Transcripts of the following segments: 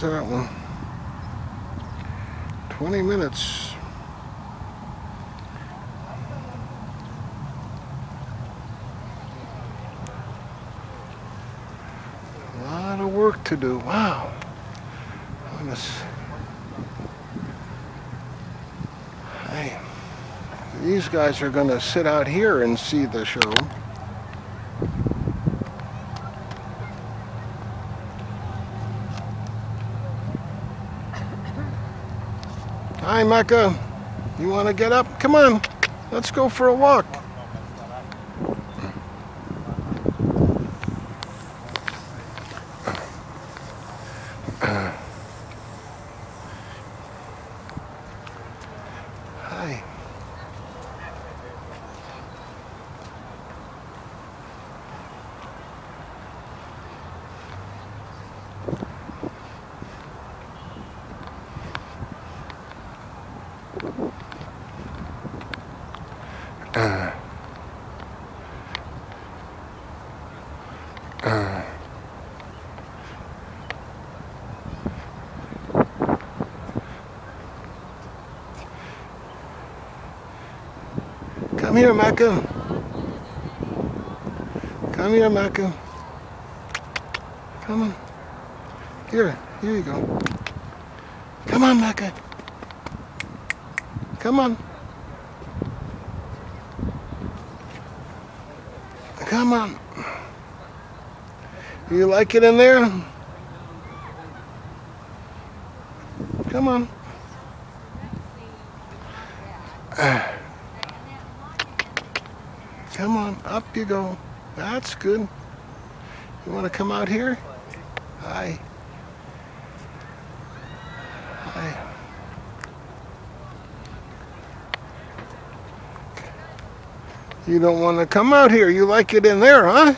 goes that one. 20 minutes. A lot of work to do. Wow. Hey, these guys are going to sit out here and see the show. Mecca. You want to get up? Come on. Let's go for a walk. Come here, Mecca. Come here, Mecca. Come on. Here, here you go. Come on, Mecca. Come on. Come on. You like it in there? Come on. Come on, up you go. That's good. You want to come out here? Hi. Hi. You don't want to come out here. You like it in there, huh?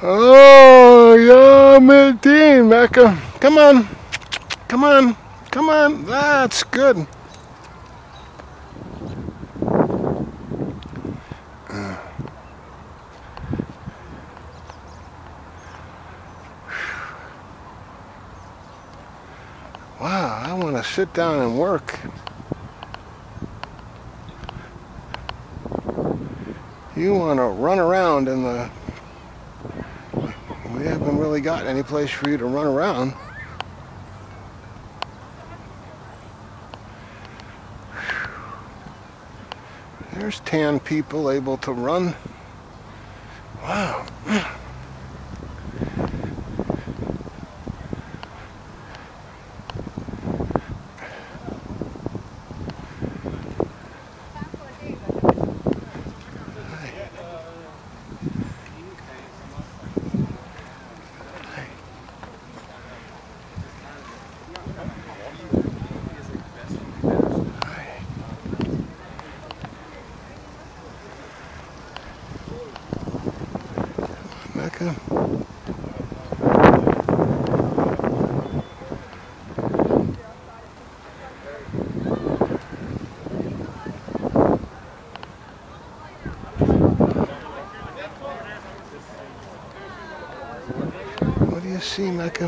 Oh, yeah, mid-teen, Come on. Come on. Come on. That's good. Uh. Wow, I want to sit down and work. You want to run around in the... We haven't really got any place for you to run around. There's tan people able to run. Wow. Mecca. What do you see, Mecca?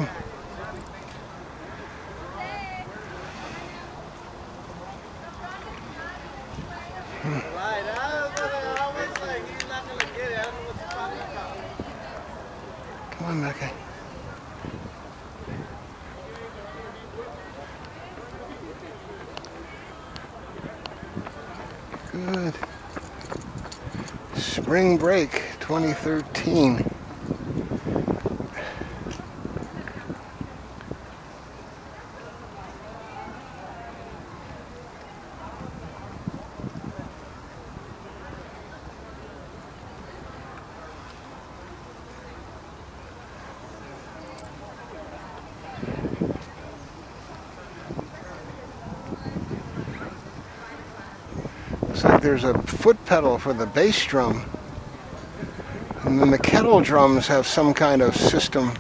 Right, I was gonna always say he's not gonna get it. I don't know what you're talking about. Come on, Mecca. Good. Spring break 2013. Looks like there's a foot pedal for the bass drum. And then the kettle drums have some kind of system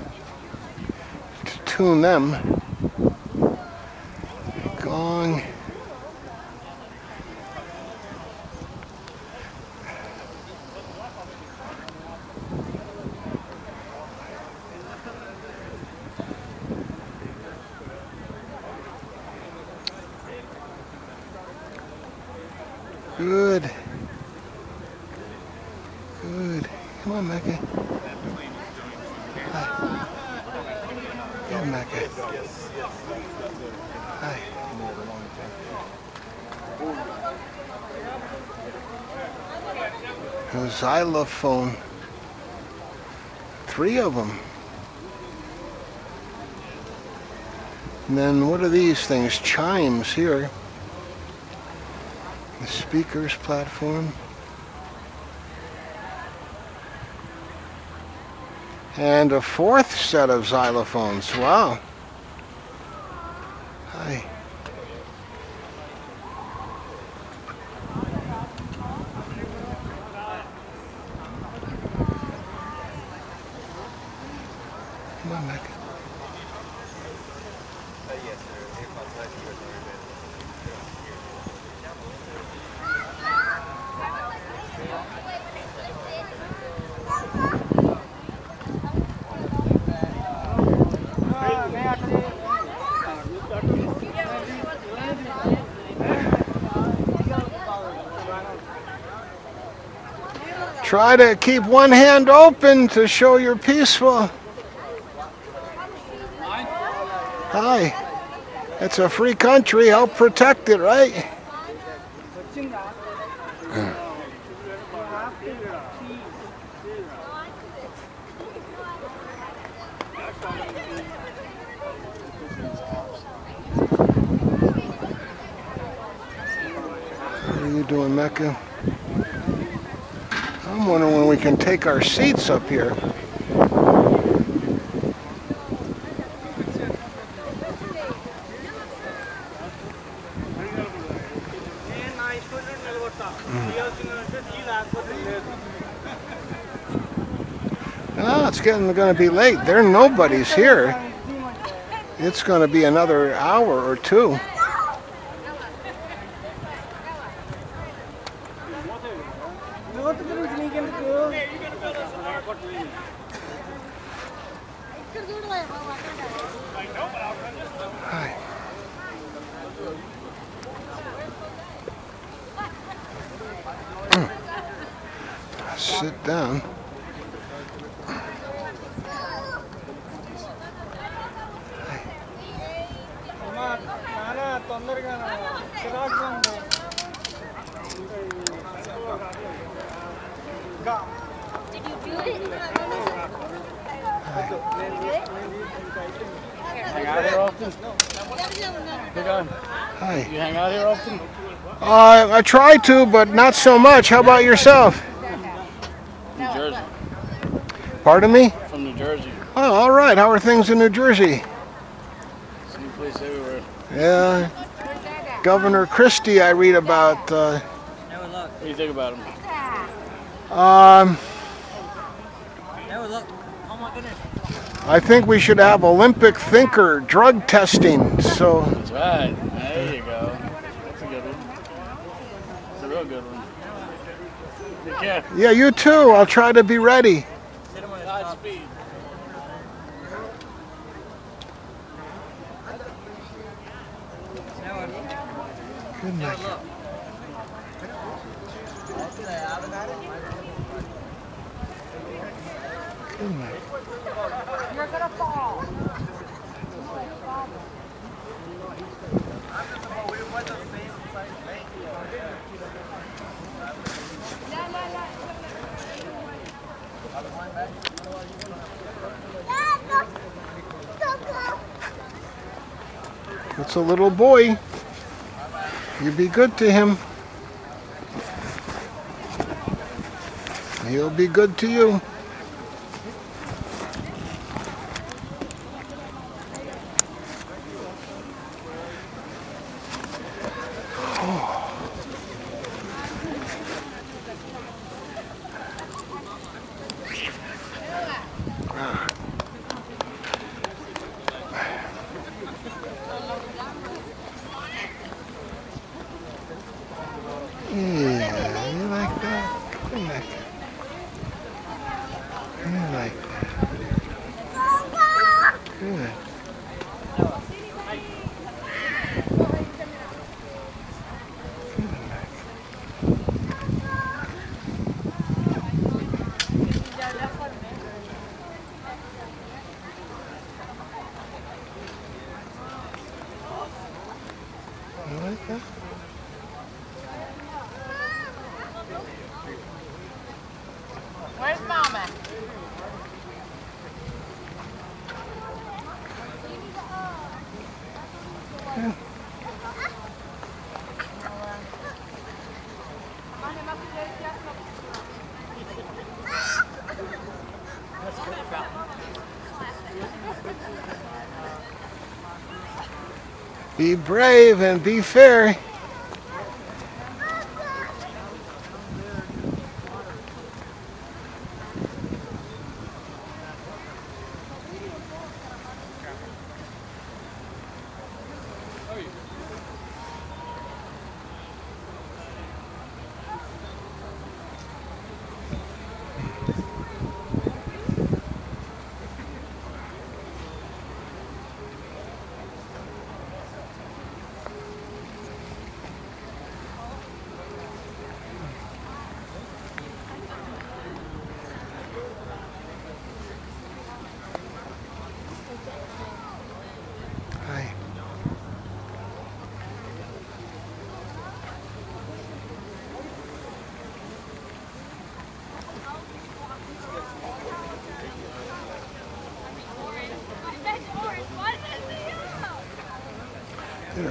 to tune them. Gong. Good. Good. Come on, Mecca. Hi. Yeah, Mecca. Hi. A xylophone. Three of them. And then what are these things? Chimes here. The speakers platform. And a fourth set of xylophones. Wow. Try to keep one hand open to show you're peaceful. Hi. It's a free country. Help protect it, right? What are you doing, Mecca? I'm wondering when we can take our seats up here. Mm. No, it's getting going to be late. There nobody's here. It's going to be another hour or two. Try to, but not so much. How about yourself? New Jersey. Pardon me? From New Jersey. Oh, all right. How are things in New Jersey? Same place everywhere. Yeah. Governor Christie, I read about. Uh, What do you think about him? um, I think we should have Olympic thinker drug testing. So, That's right. There you go. That's a good one. That's a real good one. Take care. yeah, you too. I'll try to be ready. Godspeed. Good night. Good night. You're gonna fall. It's a little boy. You be good to him. He'll be good to you. Be brave and be fair.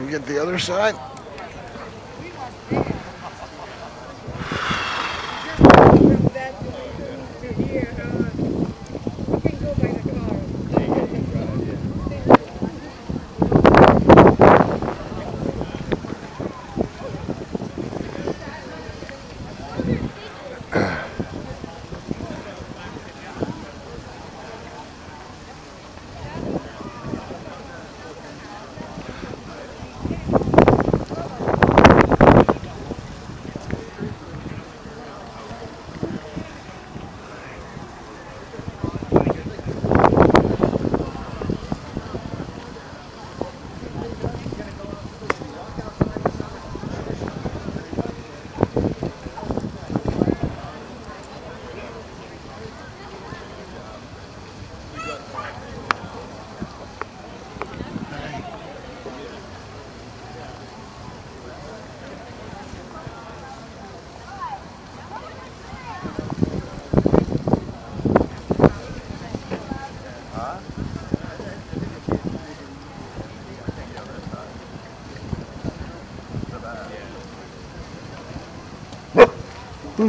Get the other side.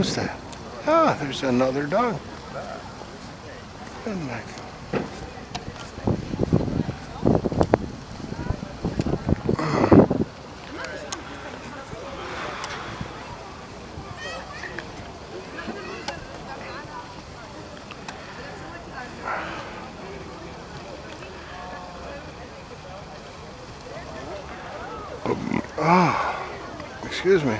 Ah, there's another dog. My Ah, excuse me.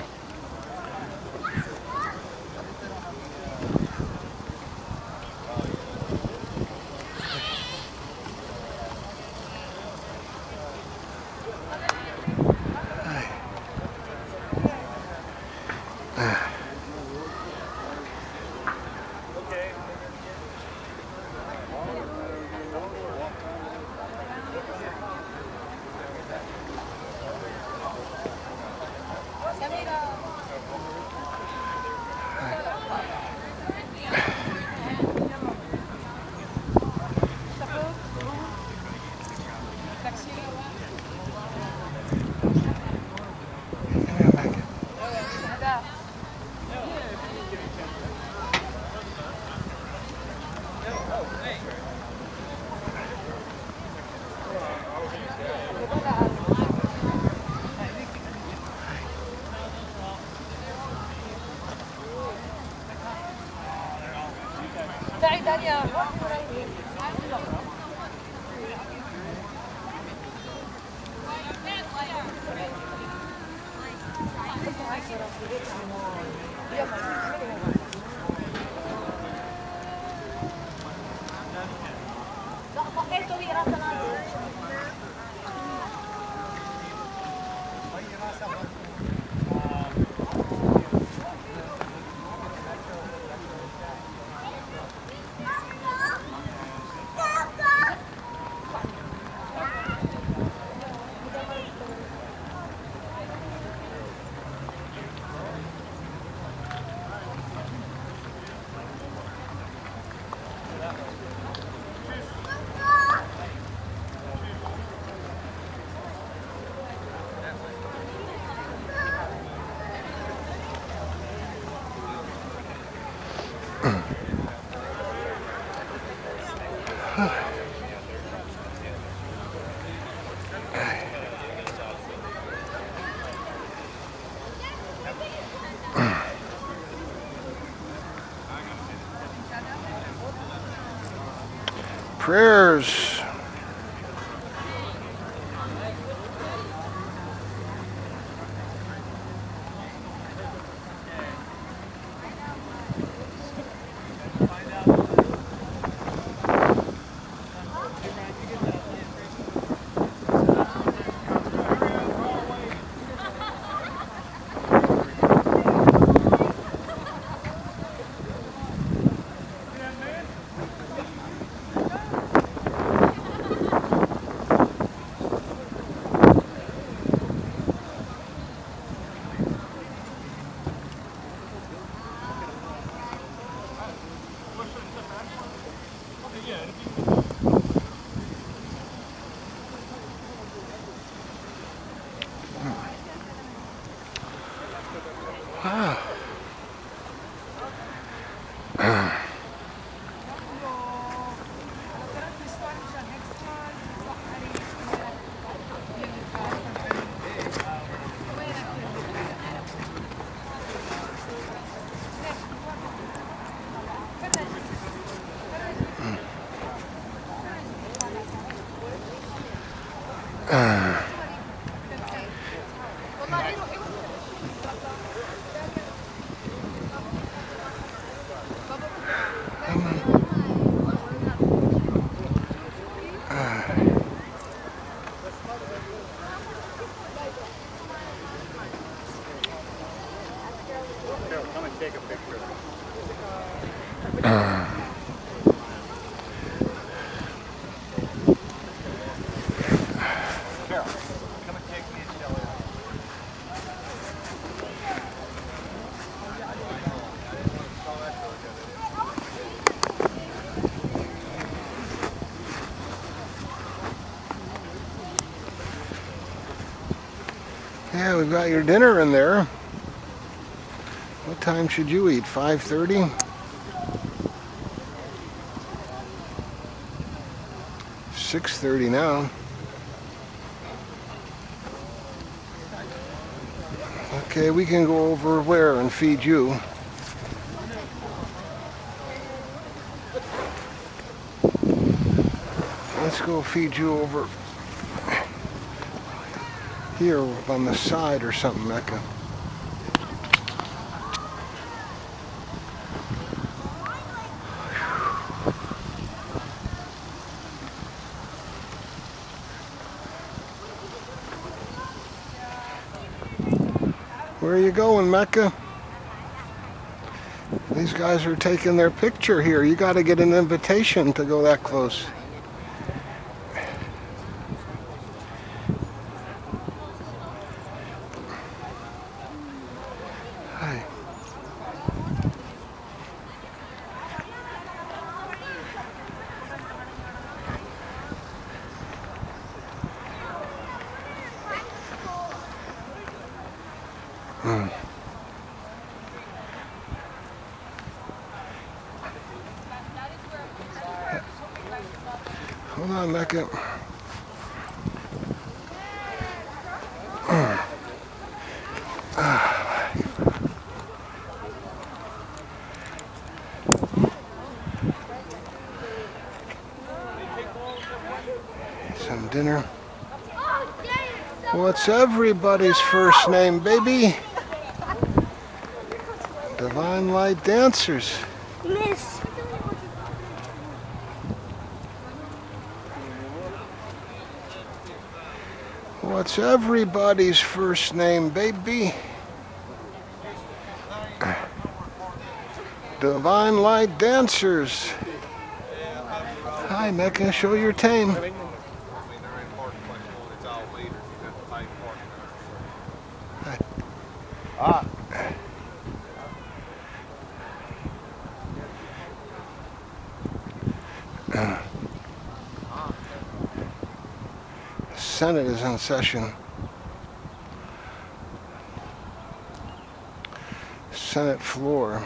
We've got your dinner in there. What time should you eat? 5.30? Six thirty now. Okay, we can go over where and feed you. Let's go feed you over here on the side or something, Mecca. Where are you going, Mecca? These guys are taking their picture here. You got to get an invitation to go that close. Hi. Mecca. Some dinner. What's everybody's first name, baby? Divine Light Dancers. What's everybody's first name, baby? Divine Light Dancers. Hi, Mecca. Show your tame. Senate is in session. Senate floor.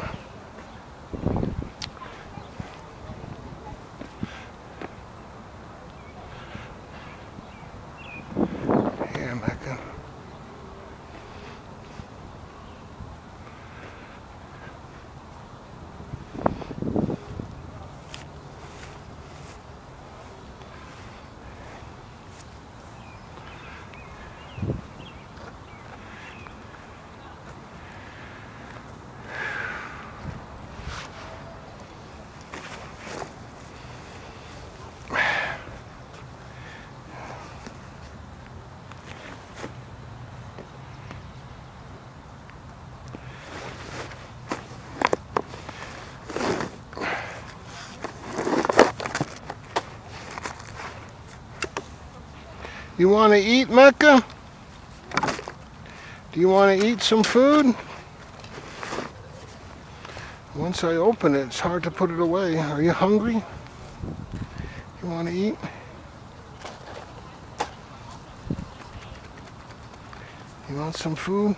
You want to eat, Mecca? Do you want to eat some food? Once I open it, it's hard to put it away. Are you hungry? You want to eat? You want some food?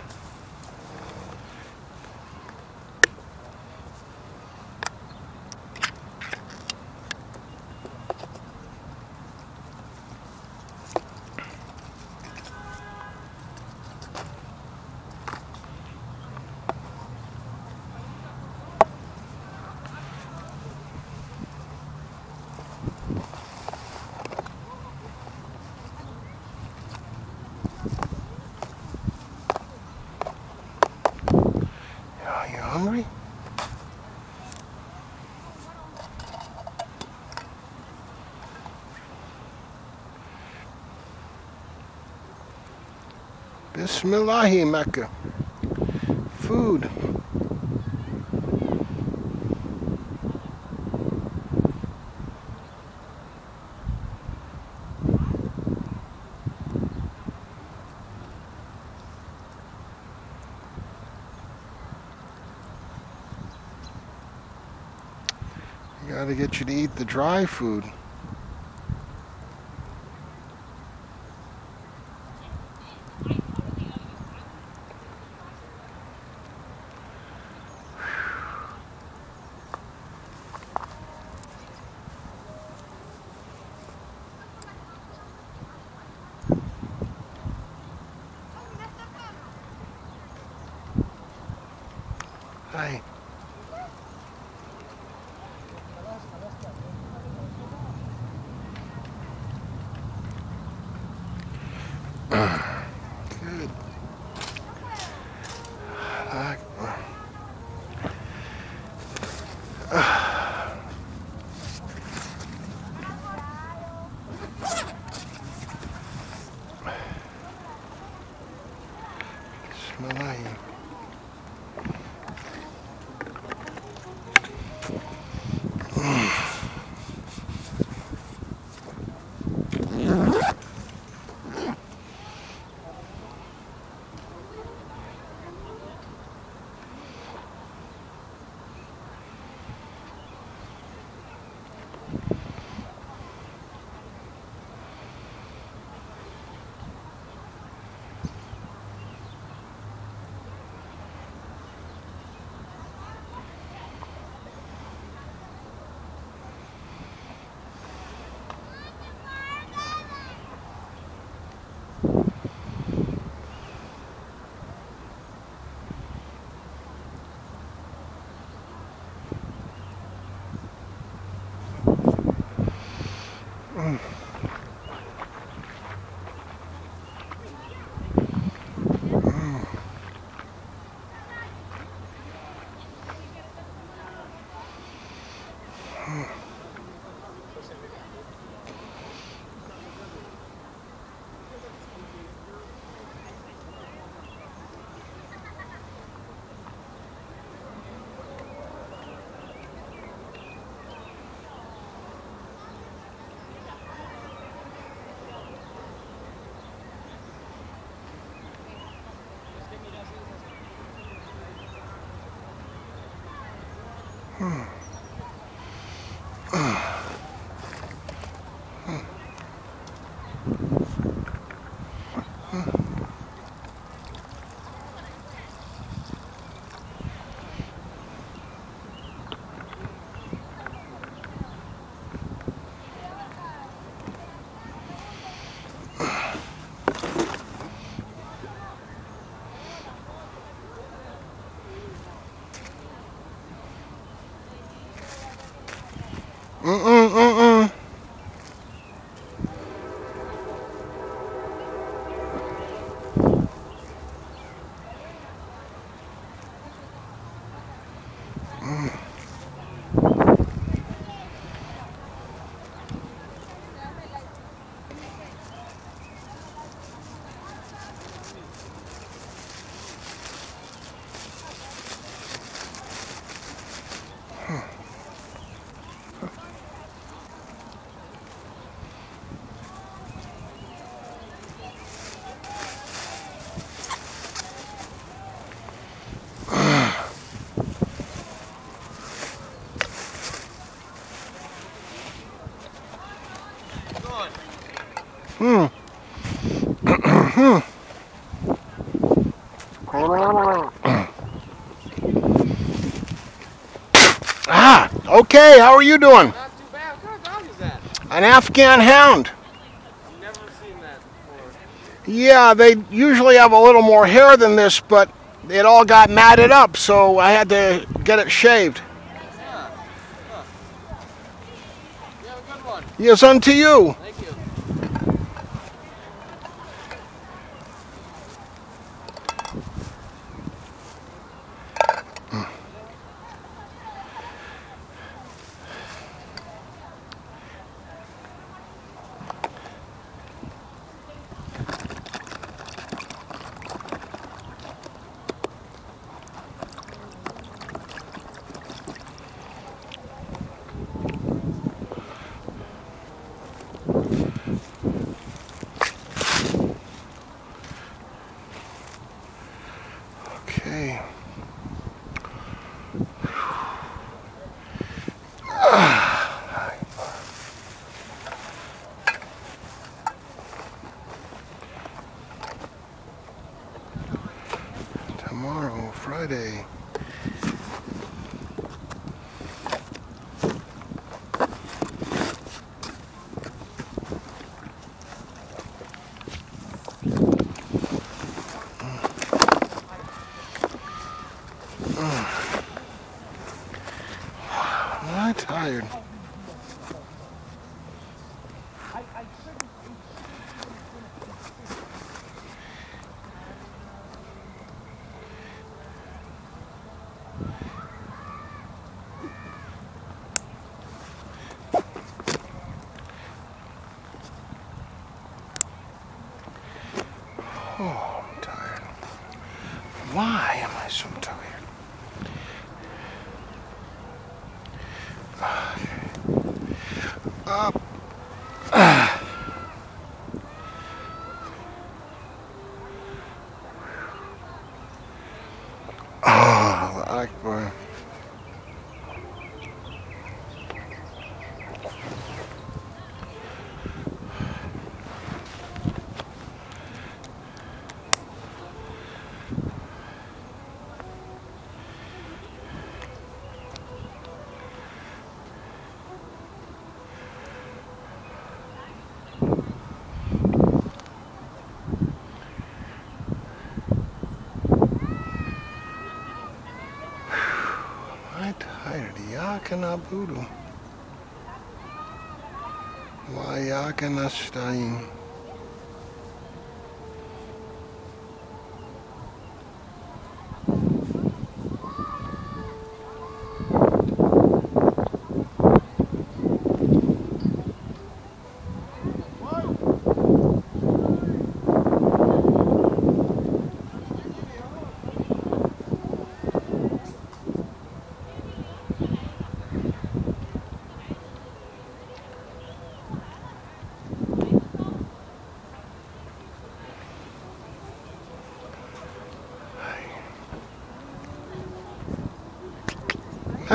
Are you hungry? Bismillahi Mecca. Food. I gotta get you to eat the dry food. Mm-mm, Okay, how are you doing? Not too bad. What kind of dog is that? An Afghan hound. I've never seen that before. Yeah, they usually have a little more hair than this, but it all got matted up, so I had to get it shaved. Yeah. Huh. You have a good one. Yes, unto you. Thank you. Okay. Tomorrow, Friday. I'm tired. Oh, I'm tired. Why am I so tired? Up. Oh, Akbar. I'm tired. Yakana Budu. Wayakana Stein.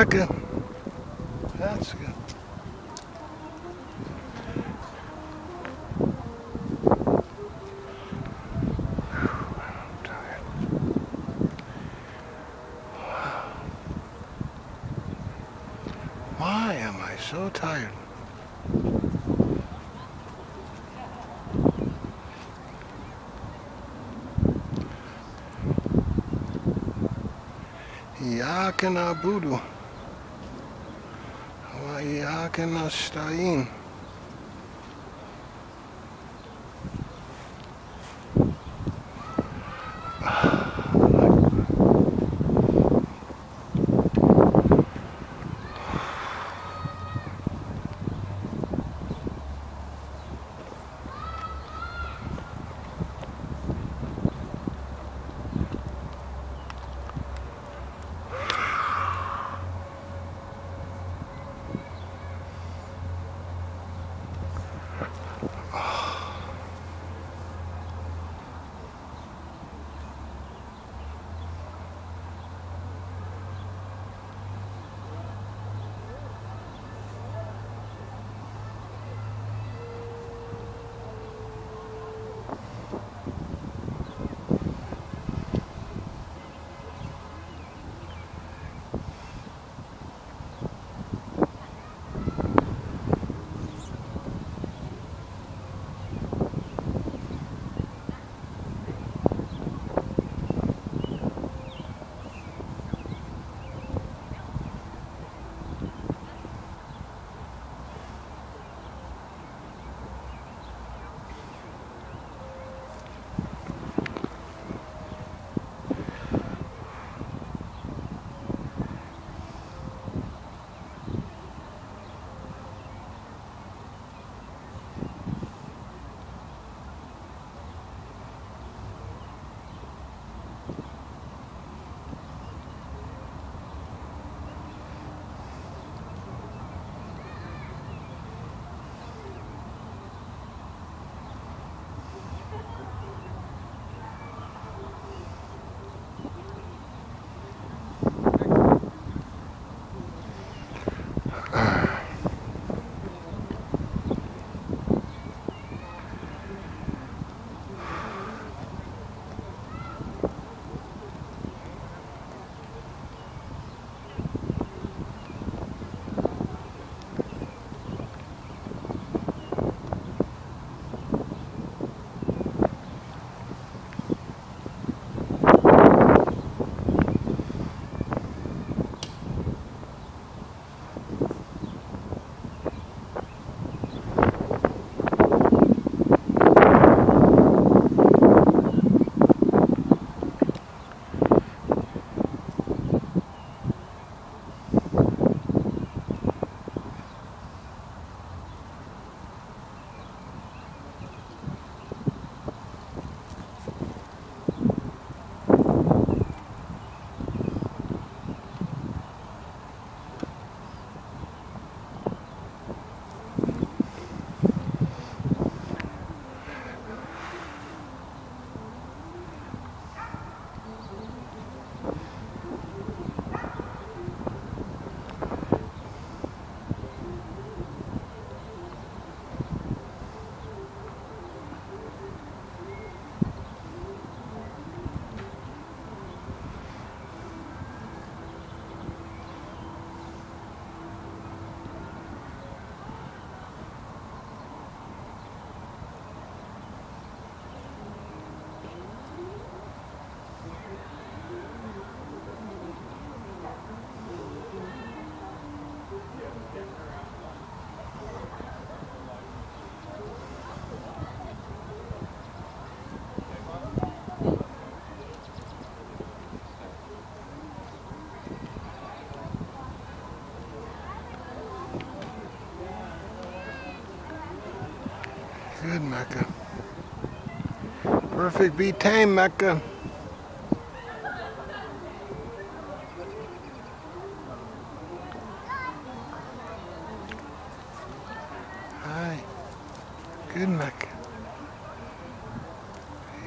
That's good. Why am I so tired? Yakana Budu. Wayakana Stein. Perfect be tame, Mecca. Hi. Good, Mecca.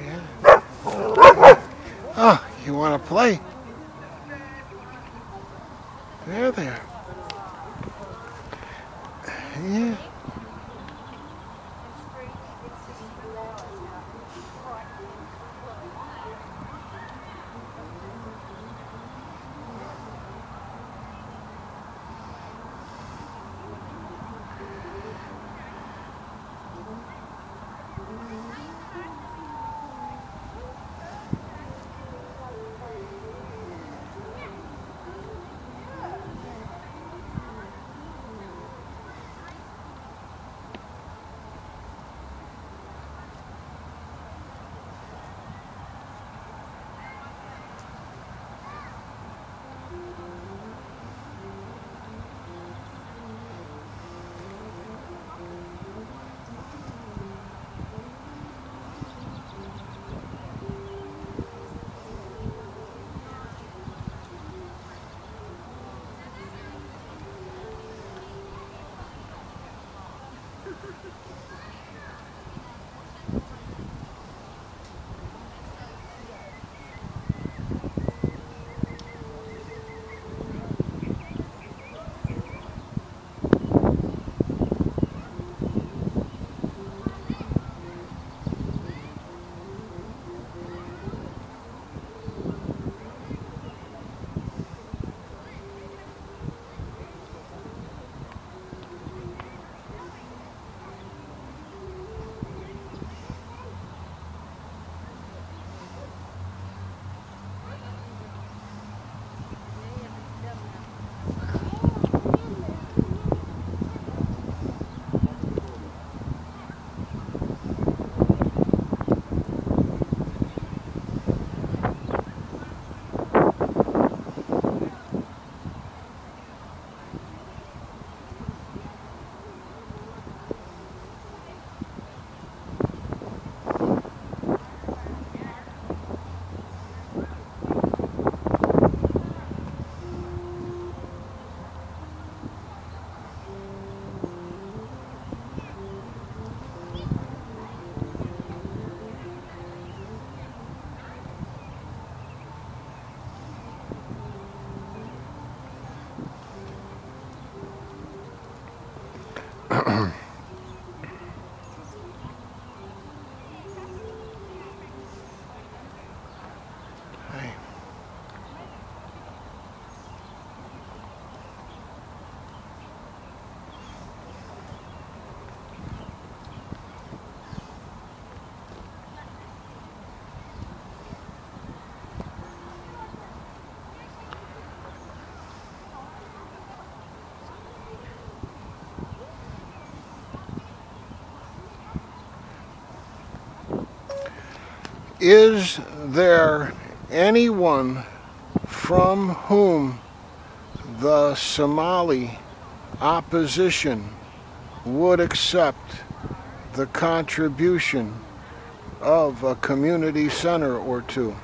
Yeah. Oh, you want to play? Is there anyone from whom the Somali opposition would accept the contribution of a community center or two?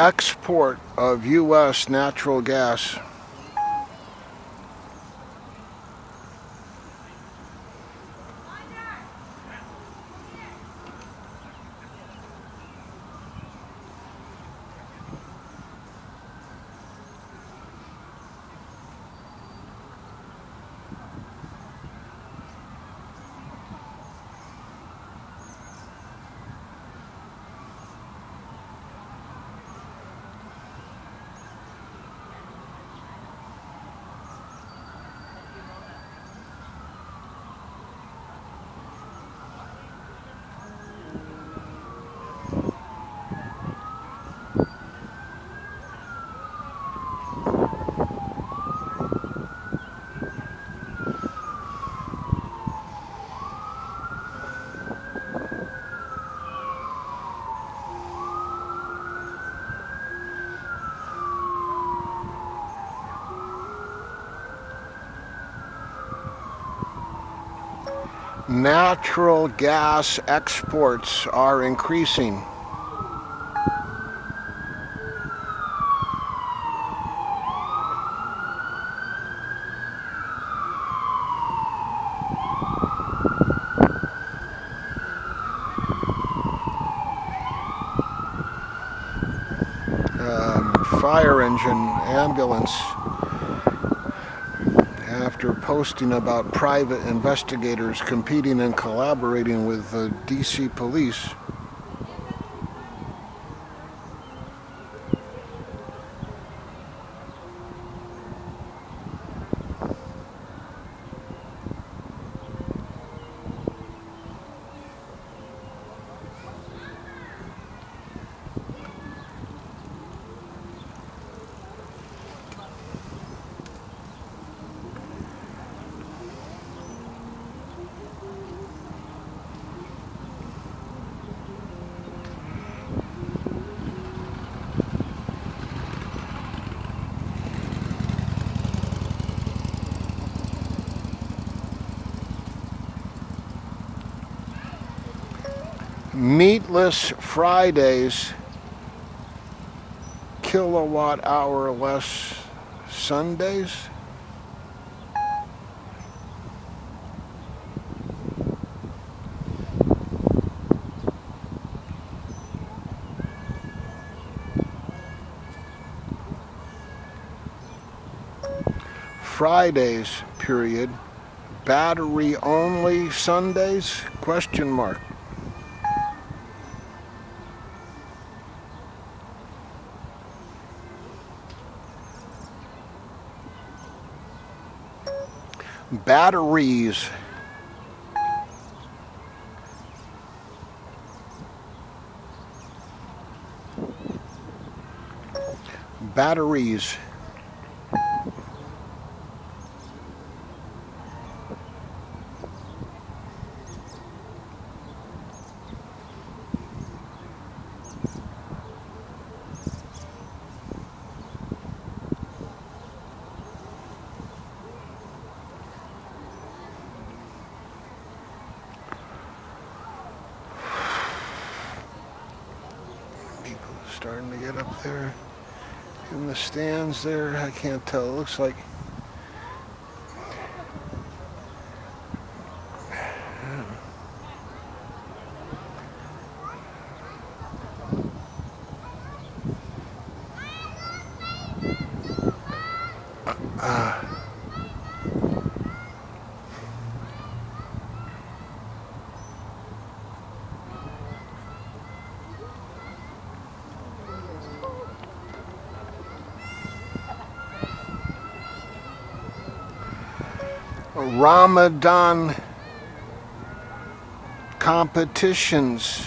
Export of U.S. natural gas. Natural gas exports are increasing. Um, fire engine, ambulance, after posting about private investigators competing and collaborating with the DC police. Meatless Fridays, kilowatt hour less Sundays. Fridays, period. Battery only Sundays? Question mark. Batteries. Batteries. People starting to get up there in the stands there. I can't tell. It looks like Ramadan competitions.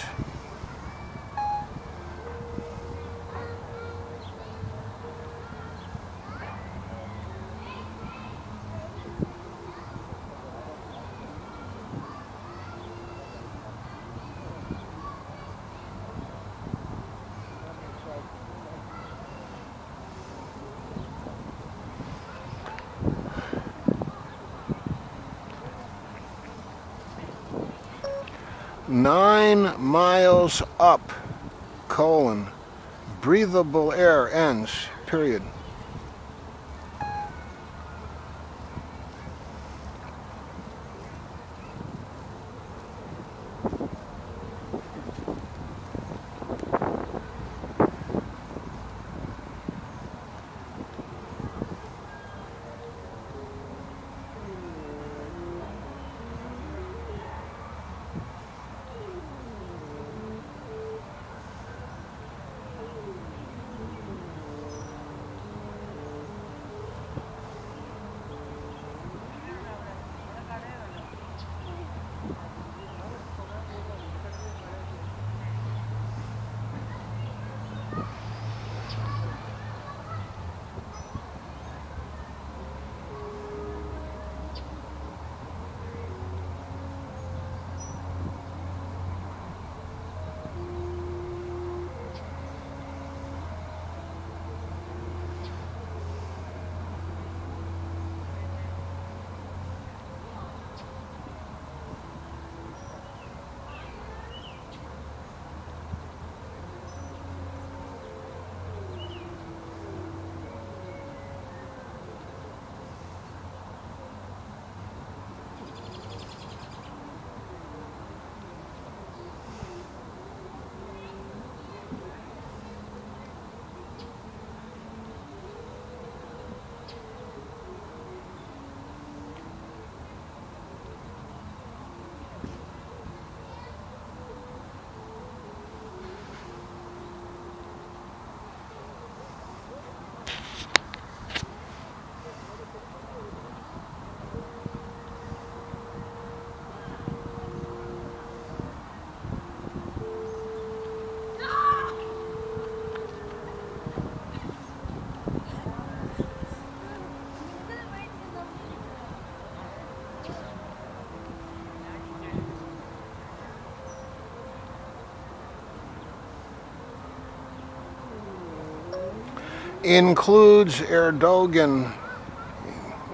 Includes Erdogan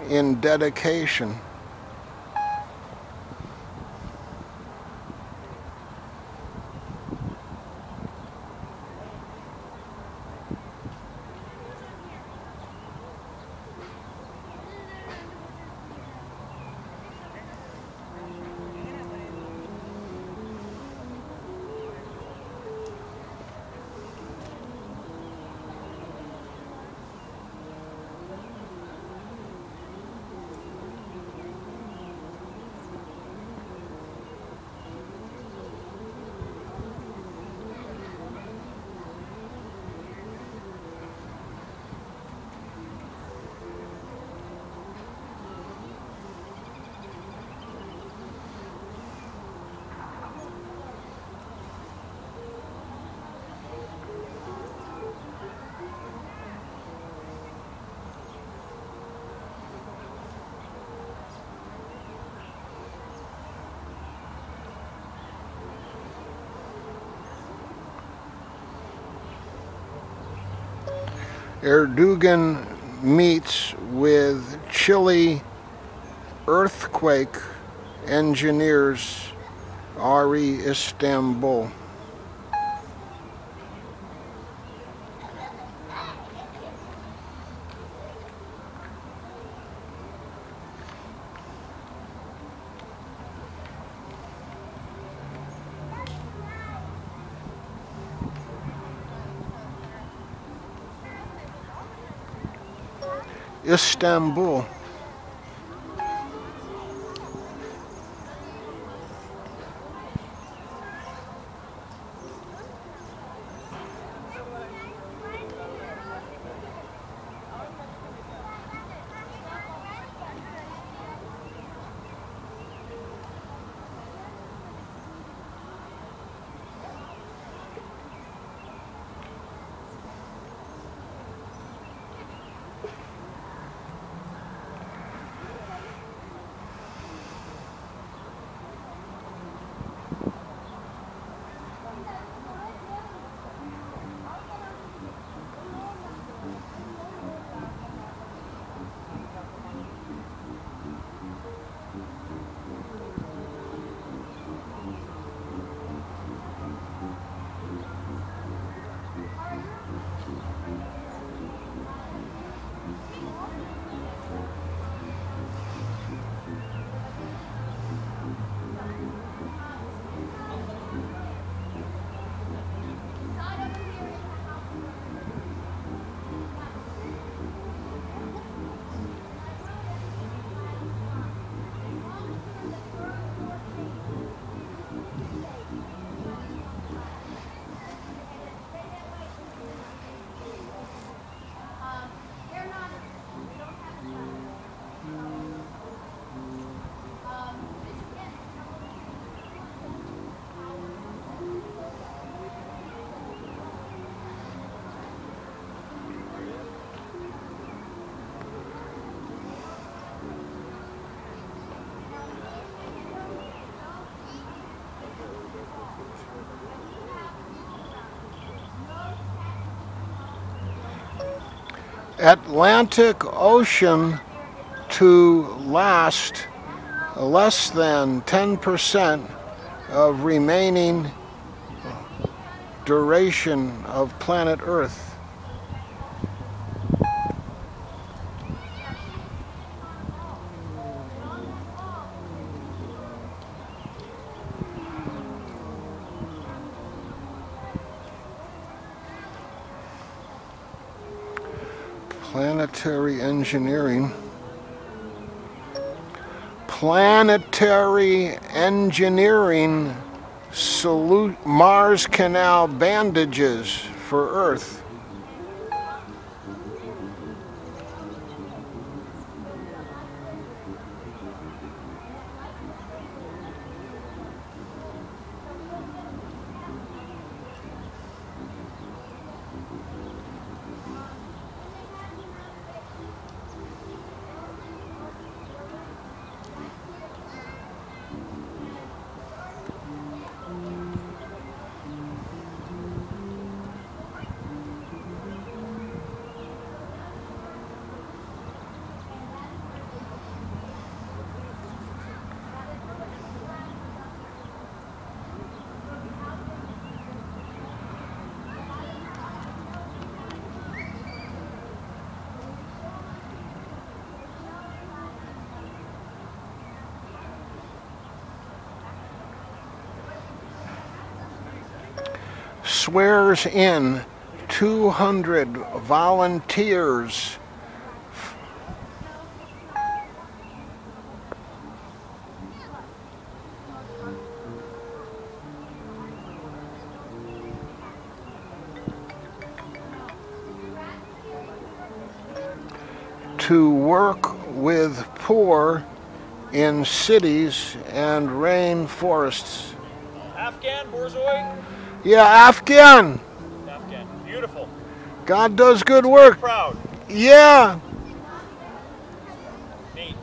in dedication. Erdogan meets with Chile earthquake engineers Ari Istanbul. Istanbul. Atlantic Ocean to last less than 10% of remaining duration of planet Earth. Planetary engineering. Planetary engineering salute Mars Canal bandages for Earth. Swears in 200 volunteers to work with poor in cities and rainforests. Afghan, Borzoi? Yeah, Afghan. Afghan. Beautiful. God does good work. Proud. Yeah, Neat.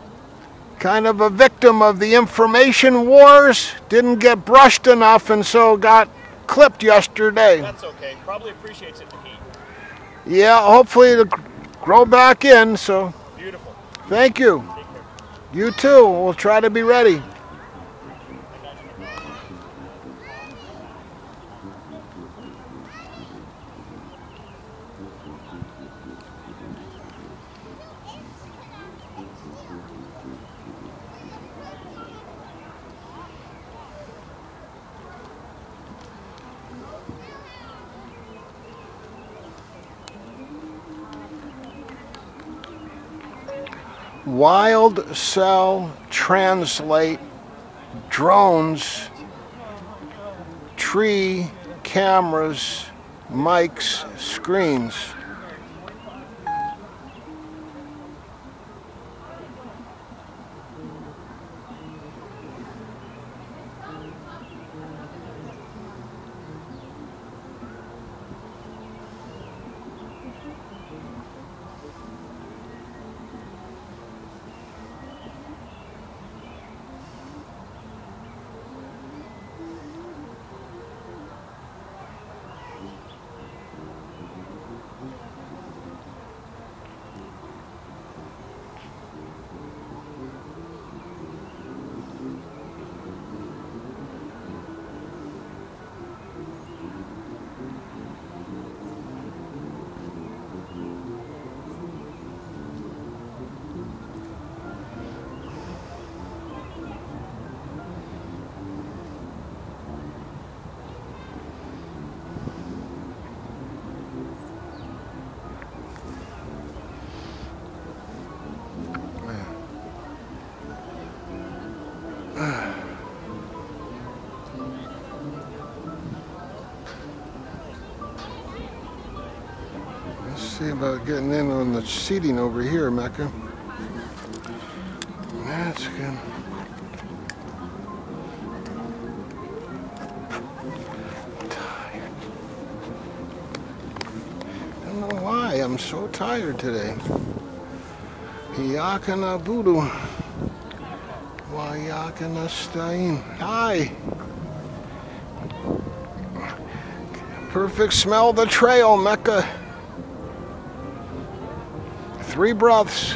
kind of a victim of the information wars. Didn't get brushed enough and so got clipped yesterday. That's okay. Probably appreciates it, the heat. Yeah, hopefully it'll grow back in. So Beautiful. thank you. You too. We'll try to be ready. Wild Cell Translate drones, tree cameras, mics, screens. Getting in on the seating over here, Mecca. That's good. Tired. I don't know why I'm so tired today. Yakana Budu. Wayakana Stein. Hi. Perfect smell the trail, Mecca. Three breaths.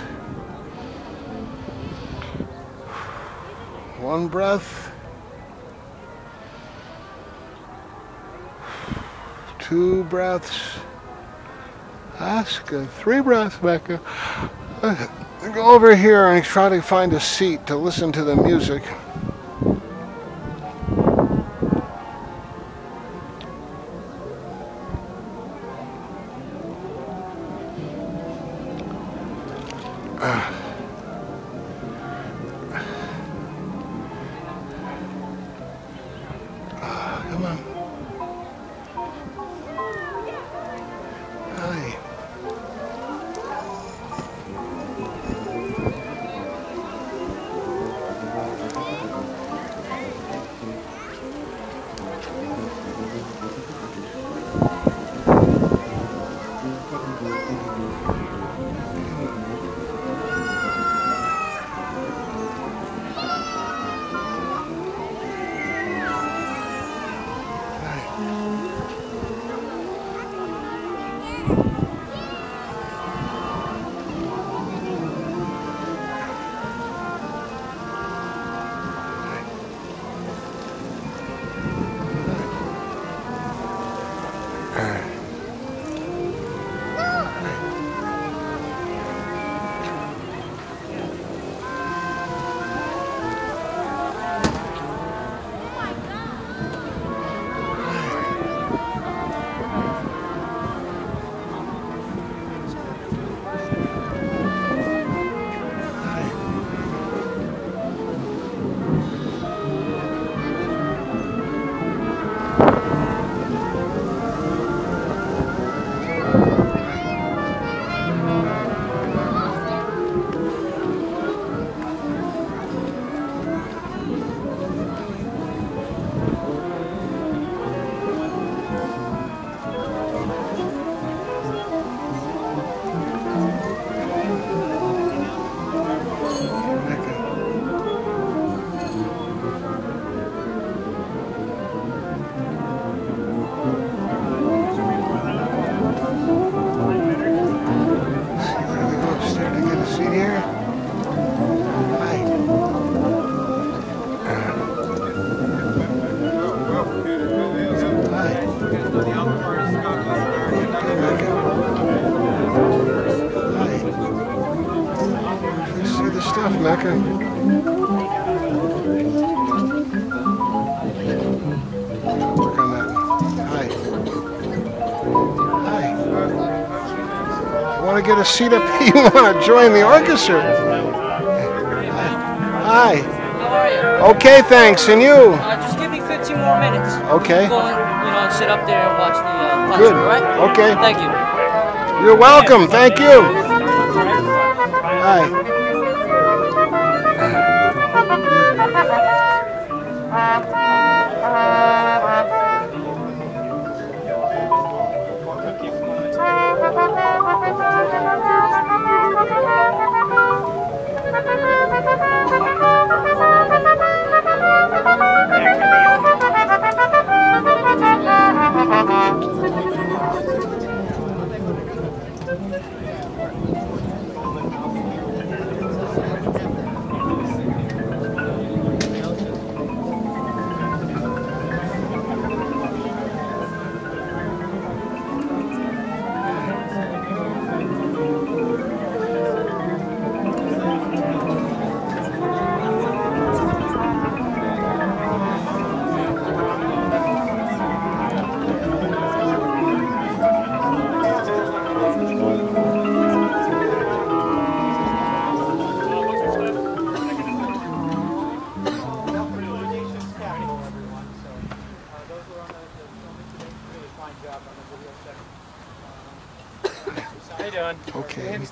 One breath. Two breaths. Ask three breaths, Becca. Go over here and try to find a seat to listen to the music. You want to seat up? You want to join the orchestra? Hi. How are you? Okay, thanks. And you? Uh, just give me 15 more minutes. Okay. Go and, you know, sit up there and watch the uh, concert, Good. right? Okay. Thank you. You're welcome. Thank you. Hi.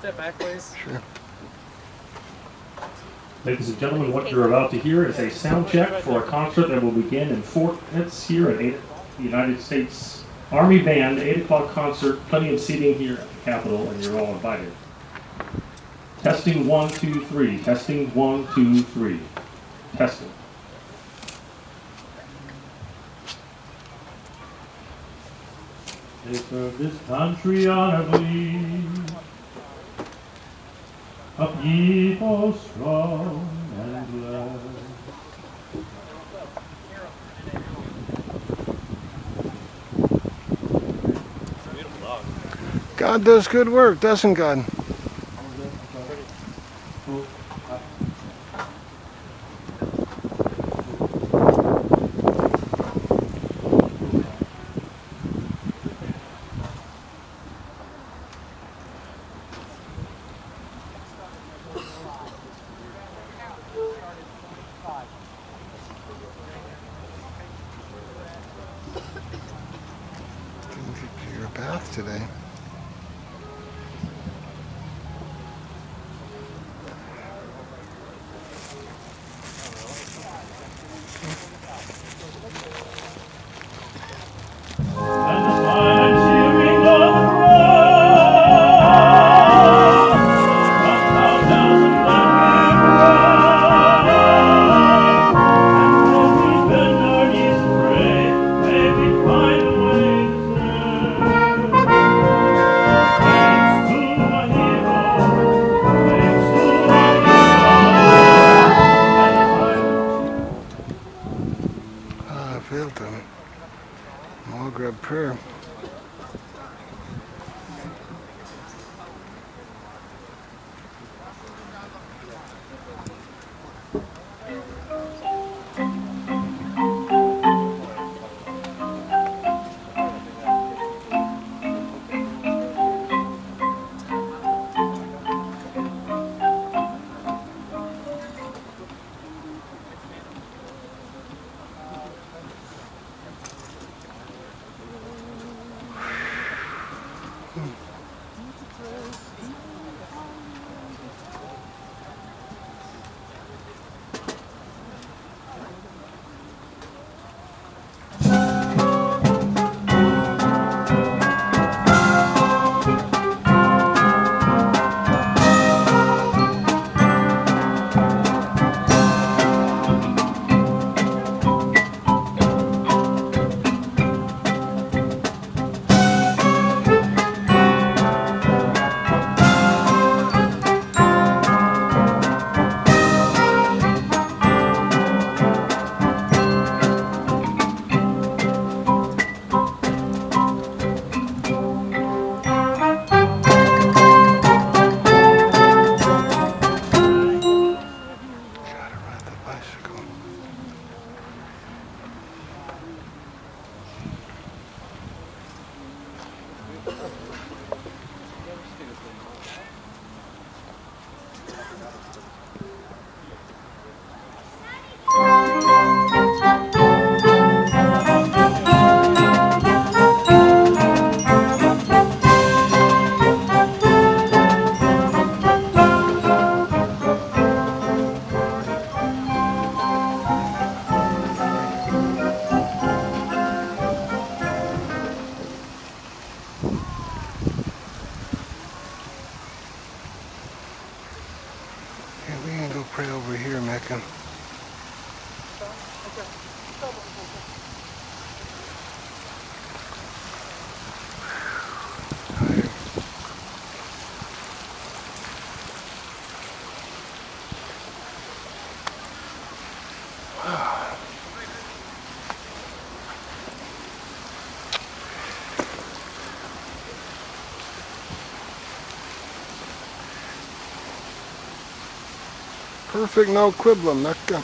Step back, please? Sure. Ladies and gentlemen, what you're about to hear is a sound check for a concert that will begin in four minutes here at eight, the United States Army Band, 8 o'clock concert, plenty of seating here at the Capitol, and you're all invited. Testing one, two, three. Testing one, two, three. Testing. They serve this country honorably a people strong and glad. God does good work, doesn't God? Perfect no quibbling. That,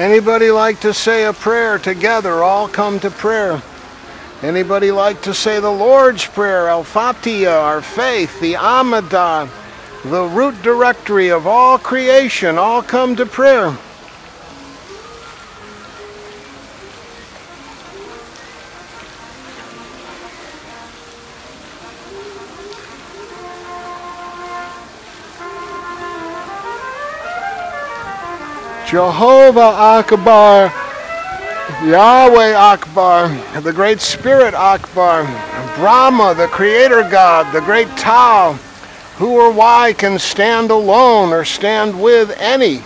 Anybody like to say a prayer together? All come to prayer. Anybody like to say the Lord's Prayer, Al Fatiha, our faith, the Amidah, the root directory of all creation? All come to prayer. Jehovah Akbar, Yahweh Akbar, the Great Spirit Akbar, Brahma, the Creator God, the Great Tao, who or why can stand alone or stand with any,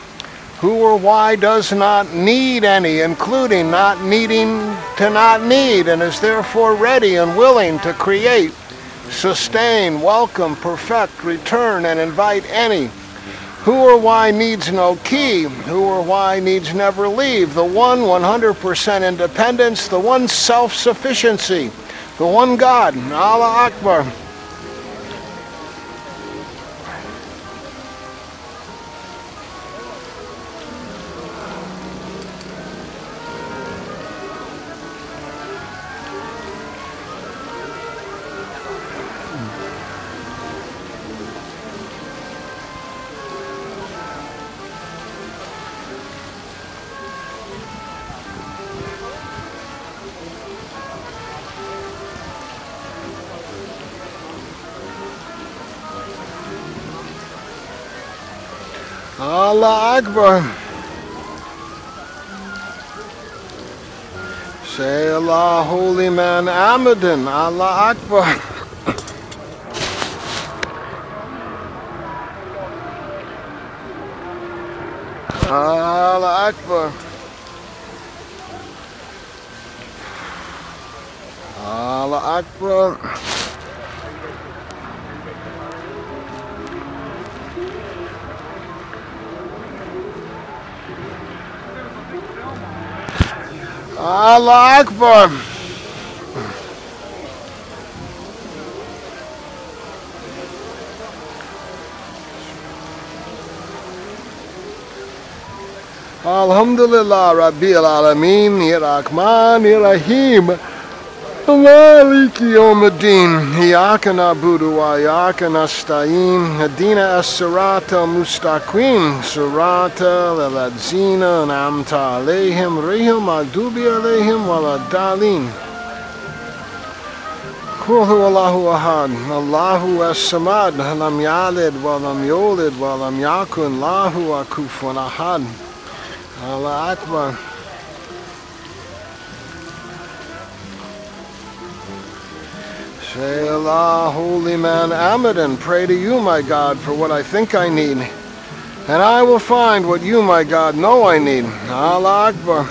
who or why does not need any, including not needing to not need, and is therefore ready and willing to create, sustain, welcome, perfect, return, and invite any who or why needs no key, who or why needs never leave, the one 100% independence, the one self-sufficiency, the one God, Allah Akbar. Akbar. Say Allah, holy man Ahmadin, Allah Akbar. Allah Akbar. Allah Akbar. Allah Akbar. Alhamdulillah Rabbil Alameen Rahman Rahim Laliki Omadin, Iakana Budua, Iakana Stain, Adina Asirata Mustaqim, Surata Leladzina, Naamta Alehim, Rehim Adubi Alehim, Waladalin. Kulhu Allahu Ahad, Allahu As-Samad, Lam Yalid, Walam Yolid, Walam Yakun, Lahu Akufun Ahad. Allah Akbar. Say Allah, holy man Ahmadin, pray to you, my God, for what I think I need. And I will find what you, my God, know I need. Allah Akbar.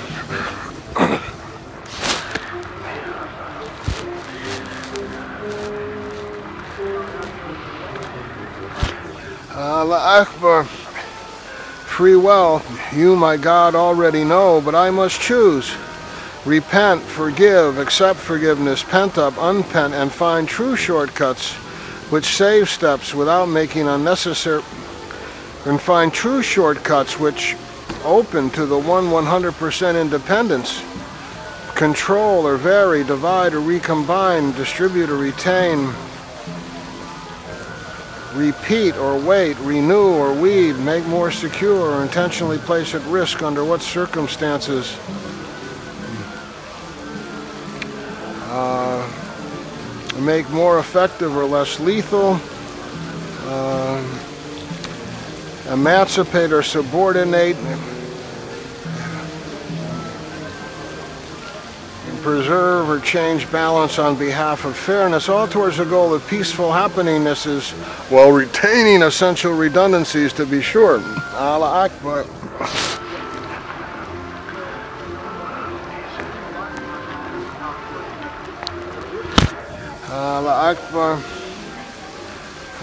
Allah Akbar. Free will, you, my God, already know, but I must choose. Repent, forgive, accept forgiveness, pent up, unpent, and find true shortcuts which save steps without making unnecessary, and find true shortcuts which open to the one 100% independence, control or vary, divide or recombine, distribute or retain, repeat or wait, renew or weed, make more secure or intentionally place at risk under what circumstances. Make more effective or less lethal, uh, emancipate or subordinate, preserve or change balance on behalf of fairness, all towards the goal of peaceful happeningness while retaining essential redundancies to be sure. Allah Akbar. على أكبر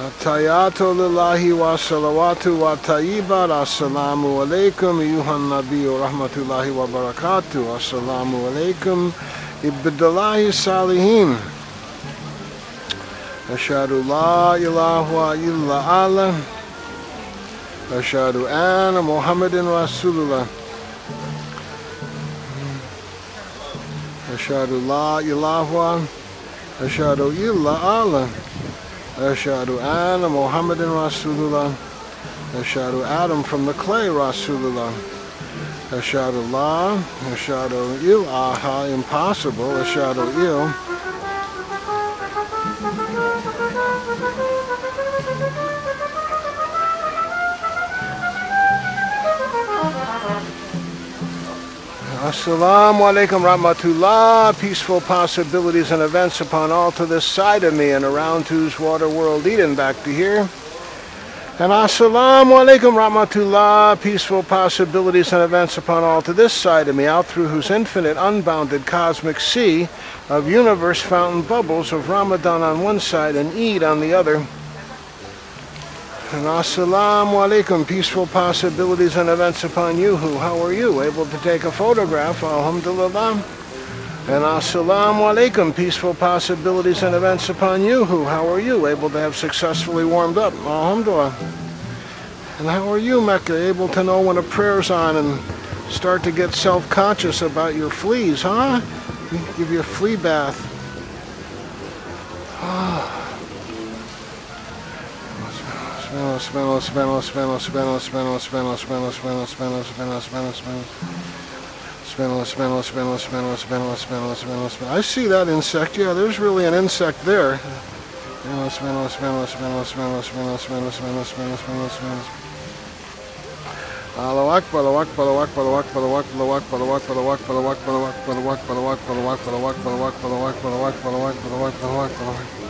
التيات لله والصلوات والطيبة السلام عليكم أيها النبي ورحمة الله وبركاته السلام عليكم عبد الله الصالحين أشهد لا إله إلا الله أشهد أن محمد رسول الله أشهد لا إله إلا Ashadu illa Allah. Ashadu Anna Muhammadin Rasulullah. Ashadu Adam from the clay Rasulullah. Ashadu La. Ashadu Il Aha. Impossible. Ashadu Il. Assalamu alaikum rahmatullah. Peaceful possibilities and events upon all to this side of me and around whose water world Eden back to here. And assalamu alaikum rahmatullah. Peaceful possibilities and events upon all to this side of me out through whose infinite unbounded cosmic sea of universe fountain bubbles of Ramadan on one side and Eid on the other and assalamu alaikum, peaceful possibilities and events upon you. Who? How are you? Able to take a photograph? Alhamdulillah. And assalamu alaikum, peaceful possibilities and events upon you. Who? How are you? Able to have successfully warmed up? Alhamdulillah. And how are you, Mecca? Able to know when a prayer's on and start to get self-conscious about your fleas, huh? Give you a flea bath. Ah vamos, vamos, vamos, vamos, vamos, vamos, vamos, vamos, vamos, vamos, vamos, vamos, vamos. Spinless, spinless, spinless, spinless, spinless, spinless, spinless, spinless. I see that insect. Yeah, there's really an insect there. Spinless, spinless, spinless, spinless, spinless, spinless, spinless, spinless, spinless, spinless, spinless. Balawak, balawak, balawak, balawak, balawak, balawak, balawak, balawak, balawak, balawak, balawak, balawak, balawak, balawak, balawak, balawak, balawak, balawak, balawak, balawak.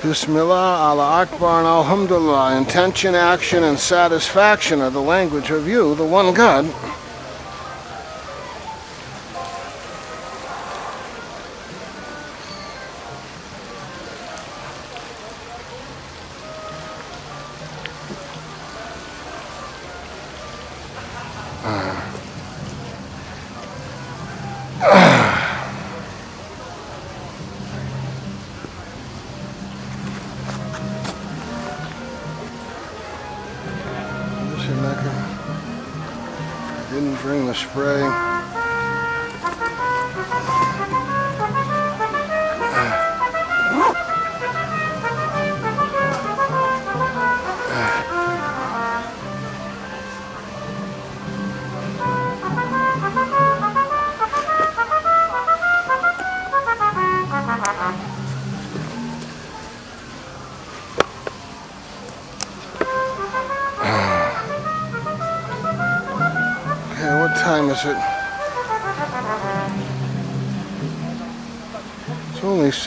Bismillah, Allah Akbar, and Alhamdulillah. Intention, action, and satisfaction are the language of you, the one God.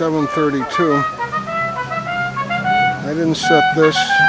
7.32. I didn't set this.